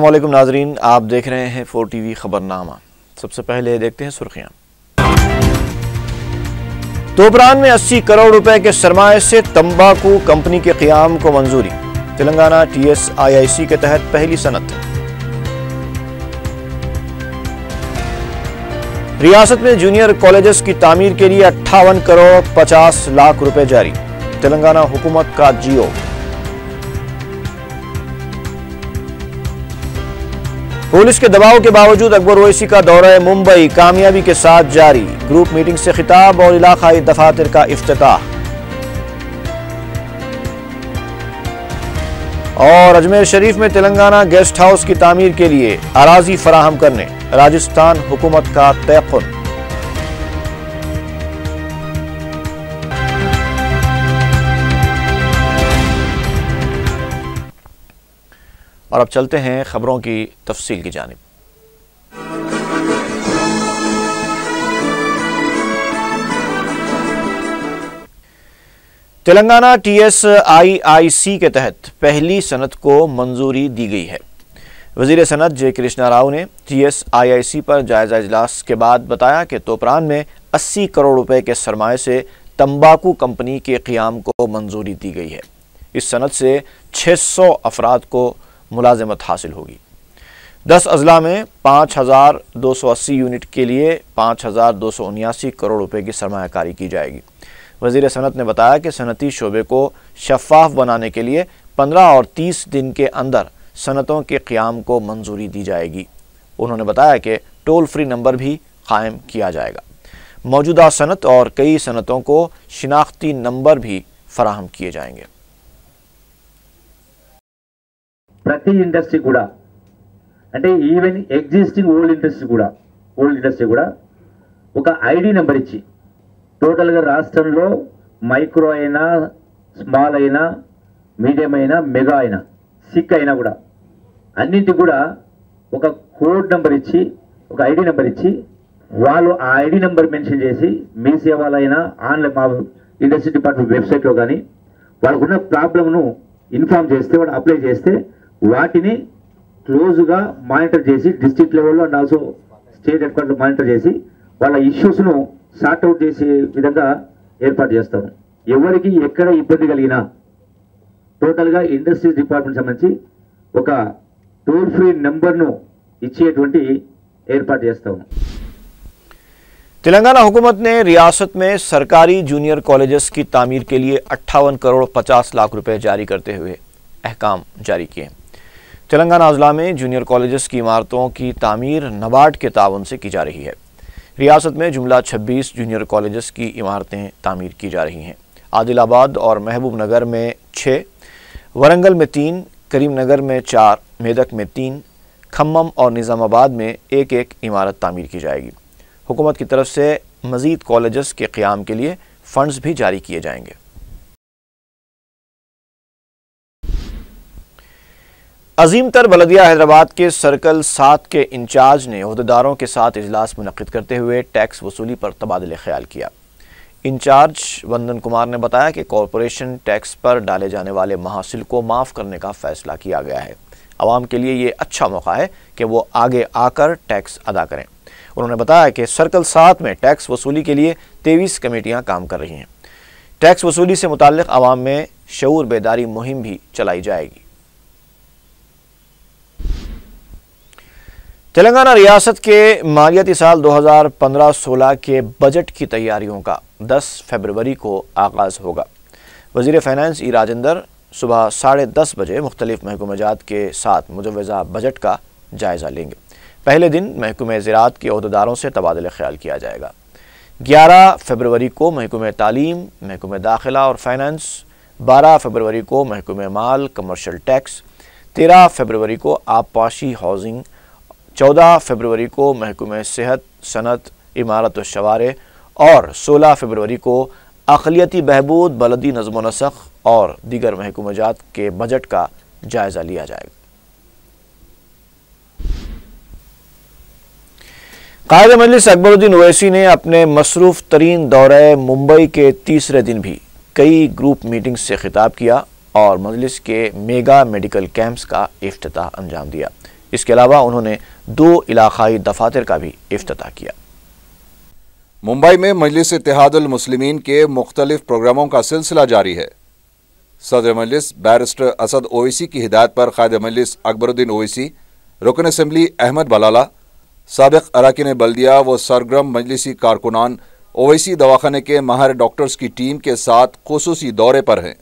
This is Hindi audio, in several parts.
वालेकुम नाजरीन, आप देख रहे हैं फोर टीवी खबरनामा। सबसे पहले देखते हैं सुर्खियाँ। तोपरान में 80 करोड़ रुपए के सरमाए से तंबाकू कंपनी के क्याम को मंजूरी। तेलंगाना टीएसआईआईसी के तहत पहली सनत रियासत में जूनियर कॉलेजेस की तामीर के लिए अट्ठावन करोड़ 50 लाख रुपए जारी। तेलंगाना हुकूमत का जियो पुलिस के दबाव के बावजूद अकबर ओवैसी का दौरा मुंबई कामयाबी के साथ जारी। ग्रुप मीटिंग से खिताब और इलाकाई दफातर का अफ्ताह और अजमेर शरीफ में तेलंगाना गेस्ट हाउस की तामीर के लिए अराजी फराहम करने। राजस्थान हुकूमत का तयन और अब चलते हैं खबरों की तफसील की जानब। तेलंगाना टीएसआईआईसी के तहत पहली सनत को मंजूरी दी गई है। वज़ीर सनत जे कृष्णा राव ने टीएसआईआईसी पर जायजा इजलास के बाद बताया कि तोपरान में 80 करोड़ रुपए के सरमाए से तंबाकू कंपनी के क़्याम को मंजूरी दी गई है। इस सनत से 600 अफराद को मुलाजमत हासिल होगी। दस अजला में पाँच हज़ार दो सौ अस्सी यूनिट के लिए पाँच हज़ार दो सौ उन्यासी करोड़ रुपए की सरमाकारी की जाएगी। वज़ीर सनत ने बताया कि सनती शोबे को शफाफ बनाने के लिए पंद्रह और तीस दिन के अंदर सनतों के क़्याम को मंजूरी दी जाएगी। उन्होंने बताया कि टोल फ्री नंबर भी कायम किया जाएगा। मौजूदा सनत और कई सनतों को शिनाख्ती नंबर भी फराहम किए जाएँगे। ప్రతి ఇండస్ట్రీ కూడా. అంటే ఈవెన్ ఎగ్జిస్టింగ్ ఓల్డ్ ఇండస్ట్రీ కూడా. ఓల్డ్ ఇండస్ట్రీ కూడా ఒక ఐడి నెంబర్ ఇచ్చి. టోటల్గా రాష్ట్రంలో మైక్రో అయినా స్మాల్ అయినా మీడియం అయినా మెగా అయినా సిక్ అయినా కూడా. అన్నింటికి కూడా ఒక కోడ్ నెంబర్ ఇచ్చి ఒక ఐడి నెంబర్ ఇచ్చి వాళ్ళు ఆ ఐడి నెంబర్ మెన్షన్ చేసి మీ సేవలైనా ఆన్లైన్ మా ఇండస్ట్రీ డిపార్ట్మెంట్ వెబ్సైట్లో కానీ వాళ్ళకున్న ప్రాబ్లమ్ను ఇన్ఫామ్ చేస్తే వాడు అప్లై చేస్తే వాటిని క్లోజ్గా మానిటర్ చేసి డిస్ట్రిక్ట్ లెవెల్లో and also state headquarter monitor చేసి వాళ్ళ ఇష్యూస్ను సార్ట్అవుట్ చేసే విధంగా ఏర్పాటు చేస్తాము ఎవరికి ఎక్కడ ఇబ్బంది కలిగినా టోటల్గా ఇండస్ట్రీస్ డిపార్ట్మెంట్ సంబంధించి ఒక టోల్ ఫ్రీ నెంబర్ను ఇచ్చేటువంటి ఏర్పాటు చేస్తాము तेलंगाना हुकूमत ने रियासत में सरकारी जूनियर कॉलेजेस की तामीर के लिए अट्ठावन करोड़ पचास लाख रुपए जारी करते हुए अहकाम जारी किए तेलंगाना अजला में जूनियर कॉलेजेस की इमारतों की तमीर नबार्ड के ताउन से की जा रही है। रियासत में जुमला 26 जूनियर कॉलेजेस की इमारतें तामीर की जा रही हैं। आदिलाबाद और महबूब नगर में छः वरंगल में तीन करीम नगर में चार, मेदक में तीन, खम्मम और निज़ामाबाद में एक एक इमारत तामीर की जाएगी। हुकूमत की तरफ़ से मज़ीद कॉलेजेस के क़्याम के लिए फ़ंड्स भी जारी किए जाएँगे। अजीम तर बलदिया हैदराबाद के सर्कल सात के इंचार्ज ने अहदेदारों के साथ इजलास मुनद करते हुए टैक्स वसूली पर तबादले ख्याल किया। इंचार्ज वंदन कुमार ने बताया कि कॉरपोरेशन टैक्स पर डाले जाने वाले महासिल को माफ़ करने का फैसला किया गया है। आवाम के लिए ये अच्छा मौका है कि वो आगे आकर टैक्स अदा करें। उन्होंने बताया कि सर्कल सात में टैक्स वसूली के लिए तेईस कमेटियाँ काम कर रही हैं। टैक्स वसूली से मुतल आवाम में शूर बेदारी मुहिम भी चलाई जाएगी। तेलंगाना रियासत के मालियाती साल 2015-16 के बजट की तैयारियों का 10 फरवरी को आगाज़ होगा। वज़ीर फाइनेंस ई राजेंद्र सुबह साढ़े दस बजे मुख्तलिफ़ महकूमजात के साथ मुजवज़ा बजट का जायज़ा लेंगे। पहले दिन महकूम ज़रात के अहदेदारों से तबादला ख्याल किया जाएगा। ग्यारह फरवरी को महकूम तालीम, महकूम दाखिला और फाइनेंस, बारह फरवरी को महकूम माल कमर्शल टैक्स, तेरह फरवरी को आबपाशी हाउसिंग चौदह फरवरी को महकूम सेहत, सनत, इमारत शवारे और सोलह फरवरी को अकलीती बहबूद, बलदी, नज़म नसख और दीगर महकूमजात के बजट का जायज़ा लिया जाएगा। कायद मजलिस अकबरुद्दीन ओवैसी ने अपने मसरूफ़ तरीन दौरे मुंबई के तीसरे दिन भी कई ग्रुप मीटिंग्स से खिताब किया और मजलिस के मेगा मेडिकल कैंप्स का अफ्ताह अंजाम दिया। इसके अलावा उन्होंने दो इलाकाई दफातर का भी अफ्ताह किया। मुंबई में मजलिस इतिहादुल मुस्लिमीन के मुख्तलिफ़ प्रोग्रामों का सिलसिला जारी है। सदर मजलिस बैरिस्टर असद ओवैसी की हिदायत पर कायद मजलिस अकबरुद्दीन ओवैसी, रुकन असम्बली अहमद बलाला, सबक अरकान बल्दिया व सरगर्म मजलिसी कारकुनान ओवैसी दवाखाने के माहिर डॉक्टर्स की टीम के साथ खसूसी दौरे पर हैं।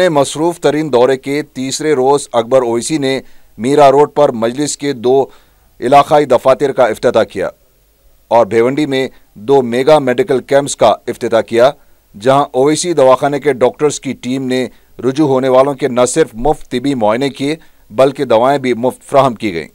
अपने मसरूफ तरीन दौरे के तीसरे रोज़ अकबर ओवैसी ने मीरा रोड पर मजलिस के दो इलाकई दफातर का अफ्ताह किया और भेवंडी में दो मेगा मेडिकल कैंप्स का अफ्ताह किया, जहाँ ओवैसी दवाखाने के डॉक्टर्स की टीम ने रुजू होने वालों के न सिर्फ़ मुफ़्त तबी मुआयने किए, बल्कि दवाएँ भी मुफ़्त फ्राहम की गईं।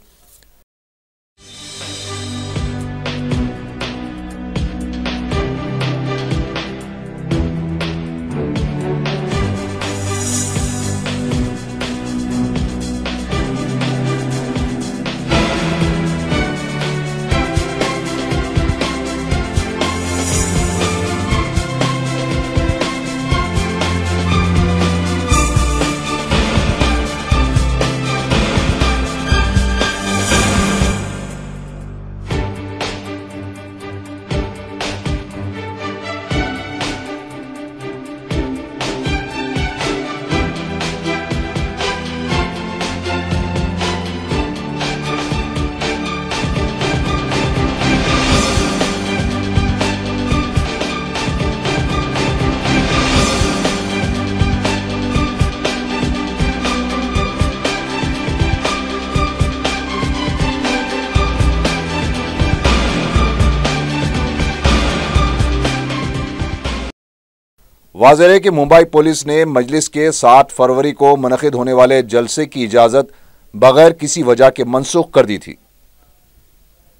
वाजर है कि मुंबई पुलिस ने मजलिस के सात फरवरी को मनद होने वाले जलसे की इजाज़त बगैर किसी वजह के मनसूख कर दी थी।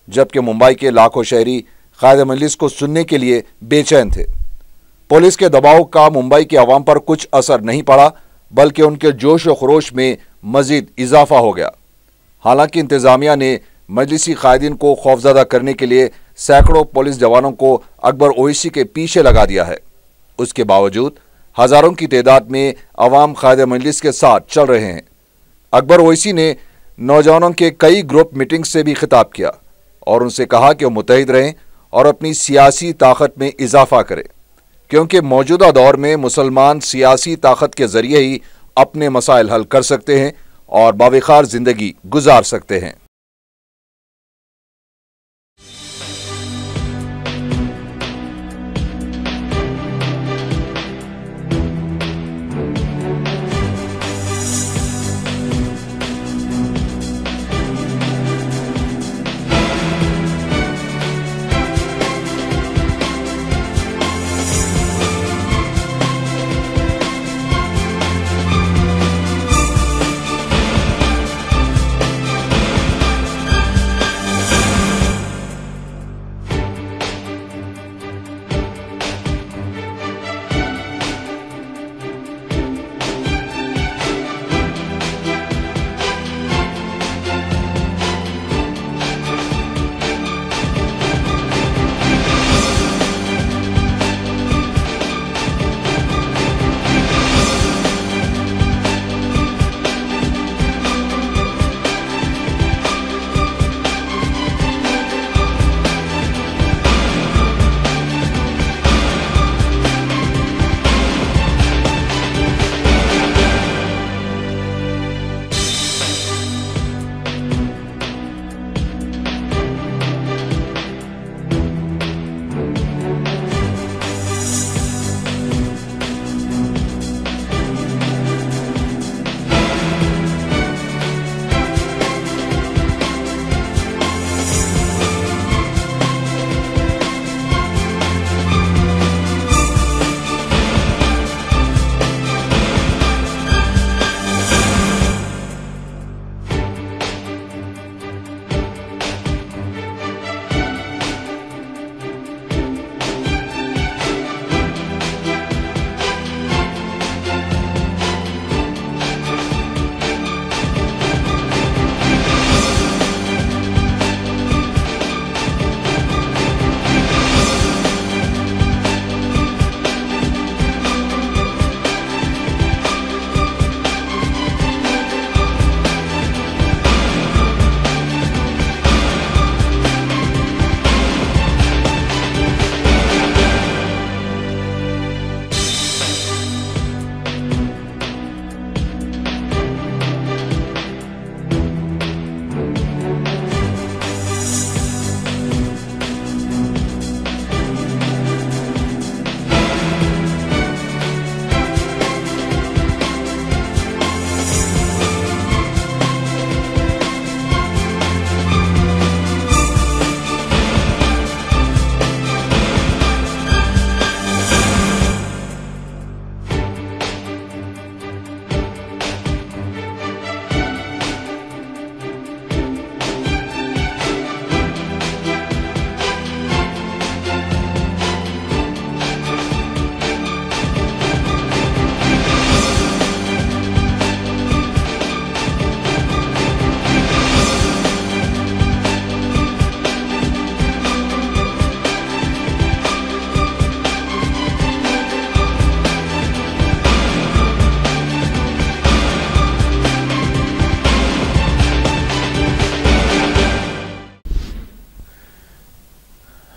जबकि मुंबई के लाखों शहरी कायद मजलिस को सुनने के लिए बेचैन थे। पुलिस के दबाव का मुंबई के अवाम पर कुछ असर नहीं पड़ा, बल्कि उनके जोश व खरोश में मजीद इजाफा हो गया। हालाँकि इंतजामिया ने मजलिसी कायदीन को खौफजदा करने के लिए सैकड़ों पुलिस जवानों को अकबर ओवैसी के पीछे लगा दिया है। उसके बावजूद हज़ारों की तादाद में अवाम कायद मजलिस के साथ चल रहे हैं। अकबर ओवैसी ने नौजवानों के कई ग्रुप मीटिंग से भी खिताब किया और उनसे कहा कि वो मुतहद रहें और अपनी सियासी ताकत में इजाफा करें, क्योंकि मौजूदा दौर में मुसलमान सियासी ताकत के ज़रिए ही अपने मसाइल हल कर सकते हैं और बाविखार ज़िंदगी गुजार सकते हैं।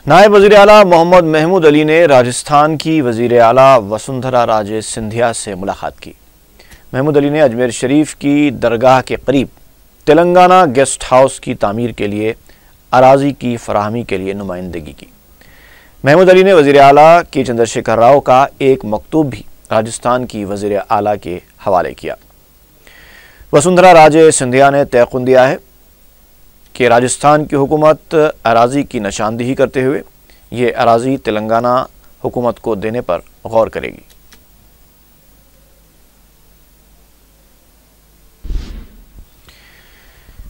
नायब वज़ीर अला मोहम्मद महमूद अली ने राजस्थान की वज़ीर अला वसुंधरा राजे सिंधिया से मुलाकात की। महमूद अली ने अजमेर शरीफ की दरगाह के करीब तेलंगाना गेस्ट हाउस की तामीर के लिए, अराजी की फराहमी के लिए नुमाइंदगी की। महमूद अली ने वज़ीर अला के चंद्रशेखर राव का एक मकतूब भी राजस्थान की वज़ीर अला के हवाले किया। वसुंधरा राजे सिंधिया ने तयकुन दिया है कि राजस्थान की हुकूमत अराजी की निशानदेही करते हुए ये अराजी तेलंगाना हुकूमत को देने पर गौर करेगी।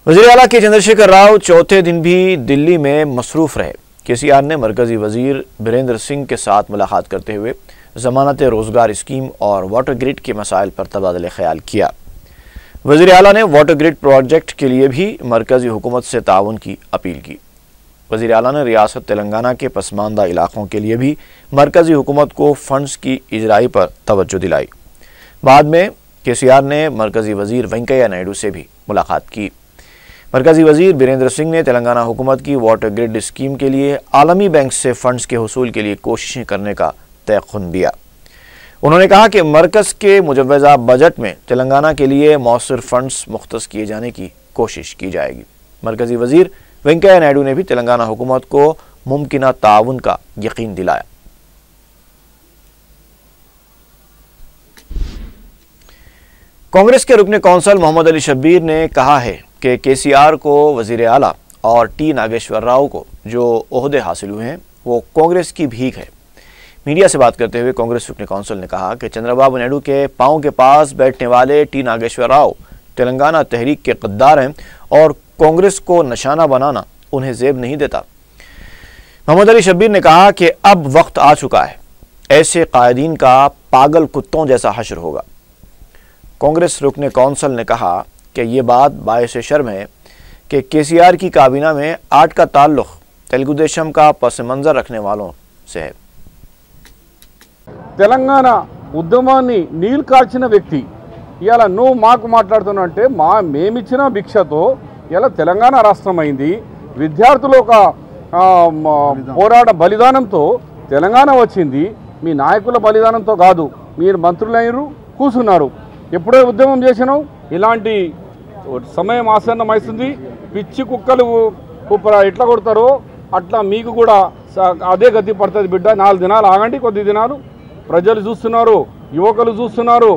वज़ीर अला के चंद्रशेखर राव चौथे दिन भी दिल्ली में मसरूफ रहे। के सी आर ने मरकजी वज़ीर बीरेंद्र सिंह के साथ मुलाकात करते हुए जमानत रोज़गार स्कीम और वाटर ग्रिड के मसाइल पर तबादला ख्याल किया। वज़ीर अला ने वाटर ग्रिड प्रोजेक्ट के लिए भी मरकजी हुकूमत से ताउन की अपील की। वज़ीर अला ने रियासत तेलंगाना के पसमानदा इलाकों के लिए भी मरकजी हुकूमत को फंड्स की इजराई पर तवज्जो दिलाई। बाद में के सी आर ने मरकजी वज़ीर वेंकैया नायडू से भी मुलाकात की। मरकजी वज़ीर बीरेंद्र सिंह ने तेलंगाना हुकूमत की वाटर ग्रिड स्कीम के लिए आलमी बैंक से फंड्स के हसूल के लिए कोशिशें करने का तयन दिया। उन्होंने कहा कि मरकज़ के मुजवज़ा बजट में तेलंगाना के लिए मौसर फंड्स मुख्त किए जाने की कोशिश की जाएगी। मरकज़ी वज़ीर वेंकैया नायडू ने भी तेलंगाना हुकूमत को मुमकिन ताउन का यकीन दिलाया। कांग्रेस के रुकन कौंसल मोहम्मद अली शब्बीर ने कहा है कि के सी आर को वज़ीर अला और टी नागेश्वर राव को जो अहदे हासिल हुए हैं, वो कांग्रेस की भीख है। मीडिया से बात करते हुए कांग्रेस रुकने काउंसिल ने कहा कि चंद्रबाबू नायडू के पाँव के पास बैठने वाले टी नागेश्वर राव तेलंगाना तहरीक के गद्दार हैं और कांग्रेस को निशाना बनाना उन्हें जेब नहीं देता। मोहम्मद अली शब्बीर ने कहा कि अब वक्त आ चुका है। ऐसे कायदीन का पागल कुत्तों जैसा हशर होगा। कांग्रेस रुकने कौंसल ने कहा कि ये बात बायस शर्म है कि के सी आर की काबीना में आठ का ताल्लुक तेलुगु देशम का पस मंज़र रखने वालों से है। తెలంగాణ ఉద్యమాన్ని నీళ్ళు కార్చిన వ్యక్తి. ఇవాళ నువ్వు మాకు మాట్లాడుతున్నావు అంటే మా మేమిచ్చిన భిక్షతో ఇలా తెలంగాణ రాష్ట్రం అయింది విద్యార్థులు ఒక పోరాట బలిదానంతో తెలంగాణ వచ్చింది. మీ నాయకుల బలిదానంతో కాదు మీరు మంత్రులైనరు కూర్చున్నారు ఎప్పుడో ఉద్యమం చేసినావు? ఇలాంటి సమయం ఆసన్నమవుతుంది పిచ్చి కుక్కలు ఎట్లా కొడతారో? అట్లా మీకు కూడా స- అదే గతి పడుతుంది బిడ్డ నాలుగు దినాలు ఆగండి కొద్ది దినాలు ప్రజలు చూస్తున్నారు యువకులు చూస్తున్నారు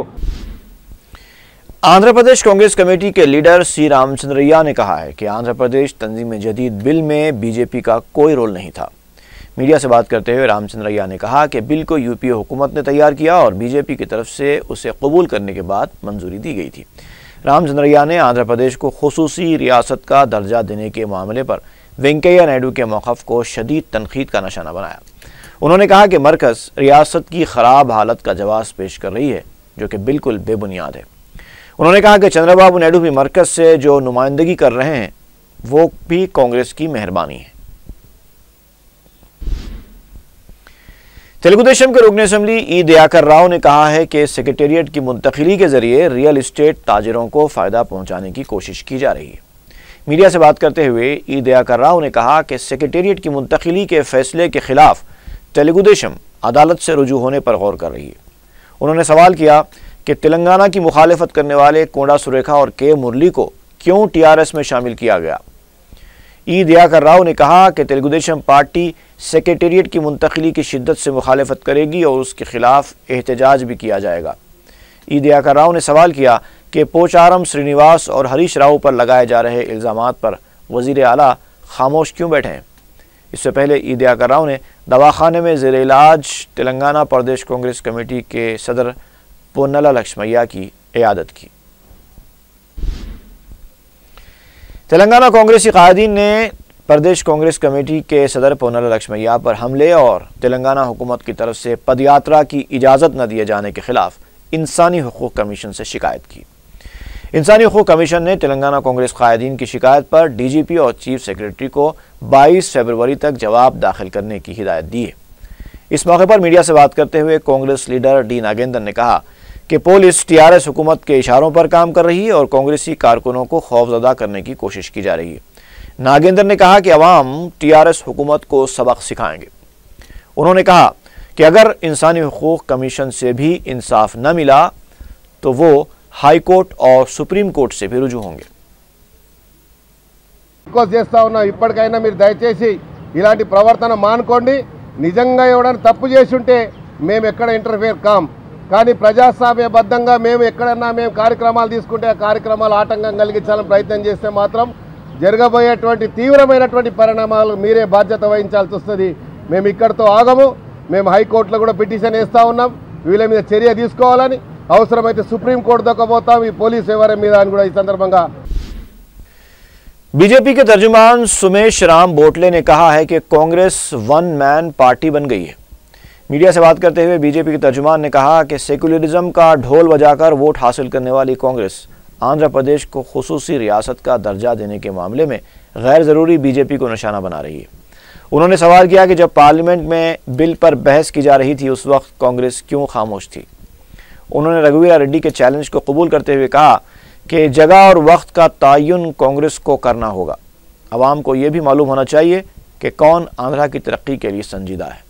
आंध्र प्रदेश कांग्रेस कमेटी के लीडर सी रामचंद्रैया ने कहा है कि आंध्र प्रदेश तंजीम जदीद बिल में बीजेपी का कोई रोल नहीं था मीडिया से बात करते हुए रामचंद्रैया ने कहा कि बिल को यूपीए हुकूमत ने तैयार किया और बीजेपी की तरफ से उसे कबूल करने के बाद मंजूरी दी गई थी रामचंद्रैया ने आंध्र प्रदेश को खसूसी रियासत का दर्जा देने के मामले पर वेंकैया नायडू के मौक़ को शदीद तनकीद का निशाना बनाया। उन्होंने कहा कि मरकज़ रियासत की ख़राब हालत का जवाब पेश कर रही है, जो कि बिल्कुल बेबुनियाद है। उन्होंने कहा कि चंद्रबाबू नायडू भी मरकज़ से जो नुमाइंदगी कर रहे हैं, वो भी कांग्रेस की मेहरबानी है। तेलुगुदेशम के रुकन असम्बली ई दयाकर राव ने कहा है कि सेक्रेटेरिएट की मुंतकली के ज़रिए रियल इस्टेट ताजरों को फ़ायदा पहुँचाने की कोशिश की जा रही है। मीडिया से बात करते हुए ई दयाकर राव ने कहा कि सेक्रेटेरिएट की मुंतकली के फैसले के खिलाफ तेलुगुदेशम अदालत से रुजू होने पर गौर कर रही है। उन्होंने सवाल किया कि तेलंगाना की मुखालफत करने वाले कोंडा सुरेखा और के मुरली को क्यों टीआरएस में शामिल किया गया? ई दयाकर राव ने कहा कि तेलुगुदेशम पार्टी सेक्रेटेरिएट की मुंतकली की शिद्दत से मुखालफत करेगी और उसके खिलाफ एहतजाज भी किया जाएगा। ई दयाकर राव ने सवाल किया कि पोचारम श्रीनिवास और हरीश राव पर लगाए जा रहे इल्ज़ाम पर वज़ीर अला खामोश क्यों बैठे हैं? इससे पहले ई दयाकर राव ने दवाखाने में जेर इलाज तेलंगाना प्रदेश कांग्रेस कमेटी के सदर पोन्नला लक्ष्मैया की इयादत की। तेलंगाना कांग्रेसी कायदीन ने प्रदेश कांग्रेस कमेटी के सदर पोनल लक्ष्मैया पर हमले और तेलंगाना हुकूमत की तरफ़ से पदयात्रा की इजाज़त न दिए जाने के खिलाफ इंसानी हकूक़ कमीशन से शिकायत की। इंसानी हकूक़ कमीशन ने तेलंगाना कांग्रेस कायदीन की शिकायत पर डीजीपी और चीफ सेक्रेटरी को 22 फरवरी तक जवाब दाखिल करने की हिदायत दी है। इस मौके पर मीडिया से बात करते हुए कांग्रेस लीडर डी नागेंद्र ने कहा कि पुलिस टीआरएस हुकूमत के इशारों पर काम कर रही है और कांग्रेसी कारकुनों को खौफजदा करने की कोशिश की जा रही है। नागेंद्र ने कहा कि अवाम टीआरएस हुकूमत को सबक सिखाएँगे। उन्होंने कहा कि अगर इंसानी हकूक कमीशन से भी इंसाफ न मिला तो वो हाई कोर्ट और सुप्रीम कोर्ट से भी रुजू होंगे రిక్వెస్ట్ చేస్తా ఉన్నా ఇప్పటికైనా మీరు దయచేసి ఇలాంటి ప్రవర్తన మానుకోండి నిజంగా ఎవడైనా తప్పు చేసి ఉంటే మేము ఎక్కడ ఇంటర్ఫియర్ కాం కానీ ప్రజాస్వామ్యబద్ధంగా మేము ఎక్కడన్నా మేము కార్యక్రమాలు తీసుకుంటే ఆ కార్యక్రమాలు ఆటంకం కలిగించాలని ప్రయత్నం చేస్తే మాత్రం జరగబోయేటువంటి తీవ్రమైనటువంటి పరిణామాలు మీరే బాధ్యత వహించాల్సి వస్తుంది మేము ఇక్కడితో ఆగము మేము హైకోర్టులో కూడా పిటిషన్ వేస్తూ ఉన్నాం వీళ్ళ మీద చర్య తీసుకోవాలని అవసరమైతే సుప్రీంకోర్టు దాకా పోతాం ఈ పోలీస్ వ్యవహారం మీద అని కూడా ఈ సందర్భంగా बीजेपी के तर्जुमान सुमेश राम बोटले ने कहा है कि कांग्रेस वन मैन पार्टी बन गई है मीडिया से बात करते हुए बीजेपी के तर्जुमान ने कहा कि सेकुलरिज्म का ढोल बजाकर वोट हासिल करने वाली कांग्रेस आंध्र प्रदेश को खसूसी रियासत का दर्जा देने के मामले में गैर ज़रूरी बीजेपी को निशाना बना रही है उन्होंने सवाल किया कि जब पार्लियामेंट में बिल पर बहस की जा रही थी उस वक्त कांग्रेस क्यों खामोश थी उन्होंने रघुवीरा रेड्डी के चैलेंज को कबूल करते हुए कहा कि जगह और वक्त का तयन कांग्रेस को करना होगा। अवाम को यह भी मालूम होना चाहिए कि कौन आंध्रा की तरक्की के लिए संजीदा है।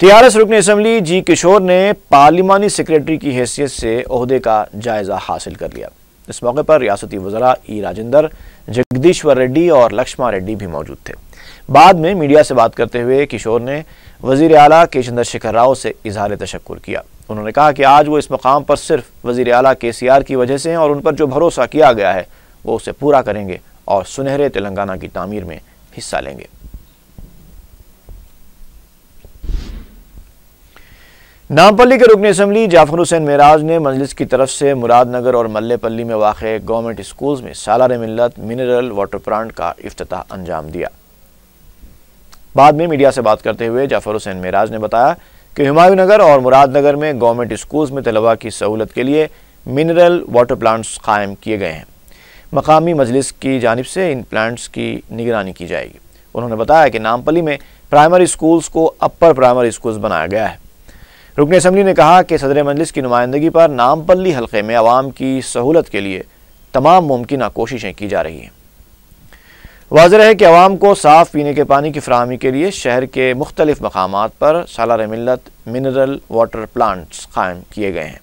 टीआरएस रुकन असम्बली जी किशोर ने पार्लिमानी सेक्रेटरी की हैसियत से अहदे का जायजा हासिल कर लिया। इस मौके पर रियासती वजरा ई राजेंद्र, जगदीश्वर रेड्डी और लक्ष्मा रेड्डी भी मौजूद थे। बाद में मीडिया से बात करते हुए किशोर ने वज़ीर अला के चंद्रशेखर राव से इजहार तशक्र किया। उन्होंने कहा कि आज वो इस मकाम पर सिर्फ़ वज़ीर अला के सी आर की वजह से हैं और उन पर जो भरोसा किया गया है, वो उसे पूरा करेंगे और सुनहरे तेलंगाना की तामीर में हिस्सा लेंगे। नामपल्ली के रुकन असम्बली जाफ़र हुसैन मेराज ने मजलिस की तरफ़ से मुरादनगर और मल्लेपल्ली में वाक़ गवर्नमेंट स्कूल्स में सालार मिलत मिनरल वाटर प्लांट का अफ्ताह अंजाम दिया। बाद में मीडिया से बात करते हुए जाफ़र हुसैन मेराज ने बताया कि हुमायूं नगर और मुरादनगर में गवर्नमेंट स्कूल्स में तलबा की सहूलत के लिए मिनरल वाटर प्लांट्स कायम किए गए हैं। मकामी मजलिस की जानब से इन प्लांट्स की निगरानी की जाएगी। उन्होंने बताया कि नामपली में प्राइमरी स्कूल्स को अपर प्राइमरी स्कूल्स बनाया गया है। रुकन असम्बली ने कहा कि सदर मजलिस की नुमाइंदगी पर नामपल्ली हल्के में आवाम की सहूलत के लिए तमाम मुमकिन कोशिशें की जा रही हैं। वाजह है कि आवाम को साफ़ पीने के पानी की फ्राहमी के लिए शहर के मुख्तलिफ़ मकाम पर सालार मिलत मिनरल वाटर प्लांट्स कायम किए गए हैं।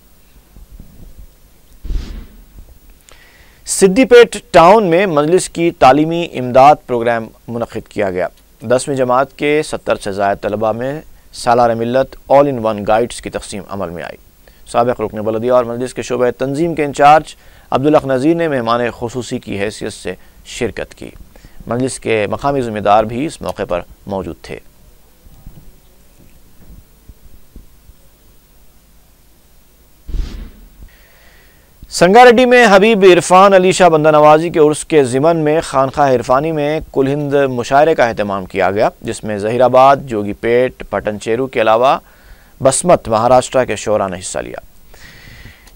सिद्दीपेट टाउन में मजलिस की तालीमी इमदाद प्रोग्राम मुनद किया गया। दसवीं जमात के सत्तर से ज़ायद तलबा में सालार मिलत ऑल इन वन गाइड्स की तकसीम अमल में आई। सबक रुकन बलदिया और मजलिस के शोबे तंजीम के इंचार्ज अब्दुल्लख नज़ीर ने मेहमान खसूसी की हैसियत से शिरकत की। मजलिस के मकामी ज़िम्मेदार भी इस मौके पर मौजूद थे। संगारेड्डी में हबीब इरफान अली शाह बंदा नवाजी के उर्स के ज़िमन में खानखा इरफानी में कुल हिंद मुशायरे का अहतमाम किया गया, जिसमें जहीराबाद, जोगीपेट, पटनचेरू के अलावा बसमत, महाराष्ट्र के शोरा ने हिस्सा लिया।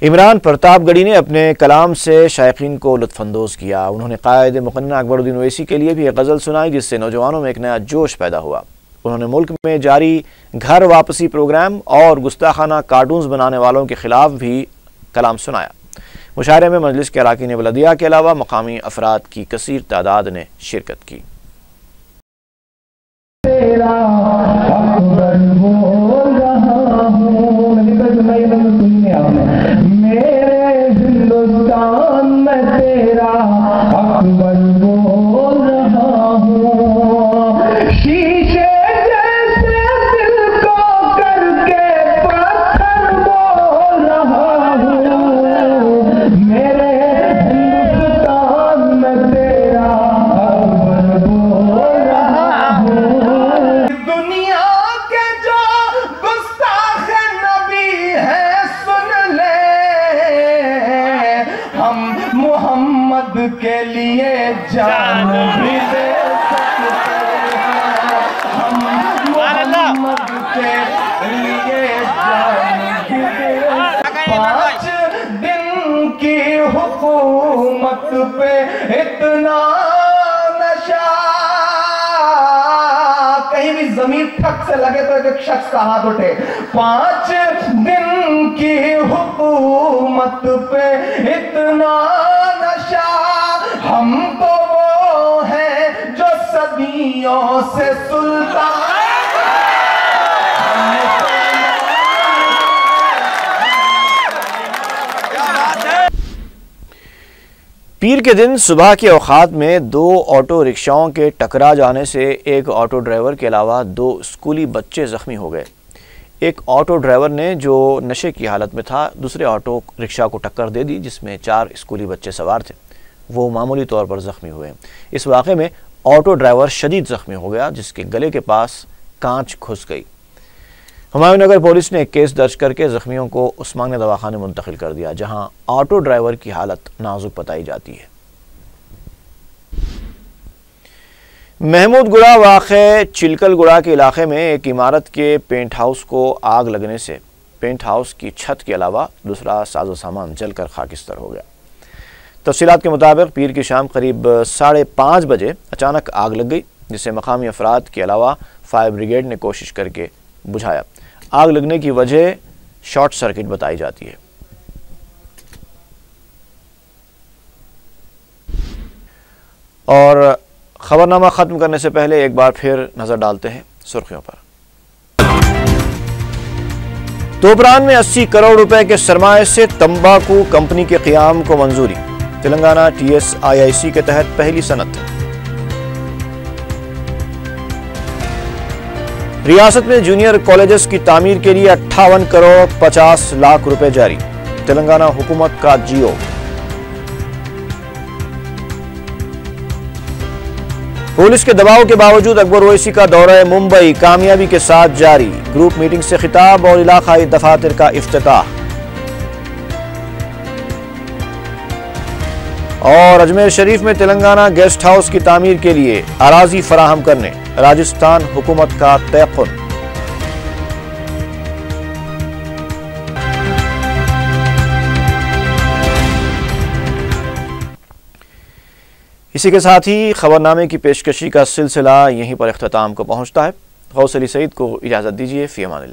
इमरान प्रतापगढ़ी ने अपने कलाम से शायकीन को लुफानंदोज किया। उन्होंने कायद मुकन्ना अकबरुद्दीन ओवैसी के लिए भी एक गज़ल सुनाई, जिससे नौजवानों में एक नया जोश पैदा हुआ। उन्होंने मुल्क में जारी घर वापसी प्रोग्राम और गुस्ताखाना कार्टून्स बनाने वालों के खिलाफ भी कलाम सुनाया। मुशायरे में मजलिस के अरकान बलदिया के अलावा मकामी अफराद की कसर तादाद ने शिरकत की। शख्स का हाथ उठे। पाँच दिन की हुकूमत पे इतना नशा हम तो वो है जो सदियों से सुल्तान। पीर के दिन सुबह के औकात में दो ऑटो रिक्शाओं के टकरा जाने से एक ऑटो ड्राइवर के अलावा दो स्कूली बच्चे जख्मी हो गए। एक ऑटो ड्राइवर ने जो नशे की हालत में था, दूसरे ऑटो रिक्शा को टक्कर दे दी, जिसमें चार स्कूली बच्चे सवार थे। वो मामूली तौर पर जख्मी हुए। इस वाक़े में ऑटो ड्राइवर शदीद जख्मी हो गया, जिसके गले के पास कांच घुस गई। हुमायूं नगर पुलिस ने एक केस दर्ज करके जख्मियों को उस्मानिया दवाखाने मुंतकिल कर दिया, जहाँ ऑटो ड्राइवर की हालत नाजुक बताई जाती है। महमूदगुड़ा वाक़ चिलकलगुड़ा के इलाके में एक इमारत के पेंट हाउस को आग लगने से पेंट हाउस की छत के अलावा दूसरा साजो सामान जलकर खाकिस्तर हो गया। तफसीत के मुताबिक पीर की शाम करीब साढ़े पाँच बजे अचानक आग लग गई, जिसे मकामी अफराद के अलावा फायर ब्रिगेड ने कोशिश करके बुझाया। आग लगने की वजह शॉर्ट सर्किट बताई जाती है। और खबरनामा ख़त्म करने से पहले एक बार फिर नज़र डालते हैं सुर्खियों पर। तोबरान में 80 करोड़ रुपए के सरमाए से तंबाकू कंपनी के क्याम को मंजूरी। तेलंगाना टीएसआईआईसी के तहत पहली सनत रियासत में जूनियर कॉलेजेस की तामीर के लिए अट्ठावन करोड़ पचास लाख रुपए जारी। तेलंगाना हुकूमत का जियो पुलिस के दबाव के बावजूद अकबर ओवैसी का दौरा मुंबई, कामयाबी के साथ जारी। ग्रुप मीटिंग से खिताब और इलाकाई दफातर का इफ्तताह। और अजमेर शरीफ में तेलंगाना गेस्ट हाउस की तामीर के लिए अराजी फराहम करने। राजस्थान हुकूमत का तयफुन इसी के साथ ही खबरनामे की पेशकशी का सिलसिला यहीं पर अख्ताम को पहुँचता है। गौसली सईद को इजाज़त दीजिए, फ़ी अमान